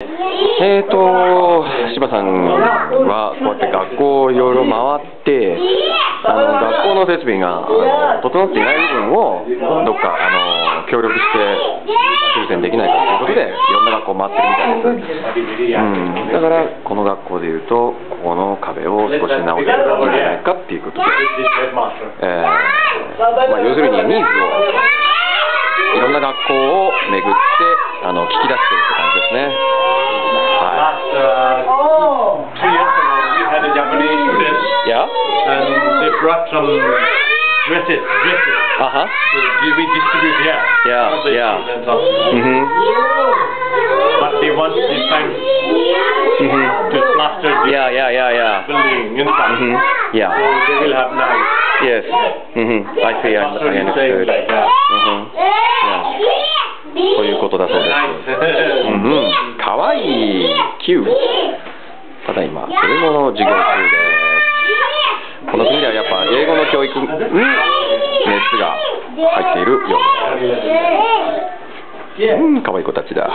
えーと、柴さんはこうやって学校をいろいろ回って、あの学校の設備が整っていない部分をどっかあの協力して修繕できないかということで、いろんな学校を回ってるみたいです。うん、だから、この学校でいうと、ここの壁を少し直せばいいんじゃないかっていうことで、えーまあ、要するにニーズをいろんな学校を巡ってあの聞き出してるって感じですね。は Last uh, two years ago, we had a Japanese student, い。いや and they brought some dresses, dresses. あは So we distribute here. Yeah, All the yeah. ん。But they want this time うんふん。to plaster い the やいやいやいや。building うん inside. ふん。いや。So they will have nice. Yes. うんふん。I see, I I understood. like that. うんふん。ということだそうです。うんうん。かわいい。キュー。ただいま、英語の授業中です。この国では語の教育に熱が入っているようです。うん、かわいい子たちだ。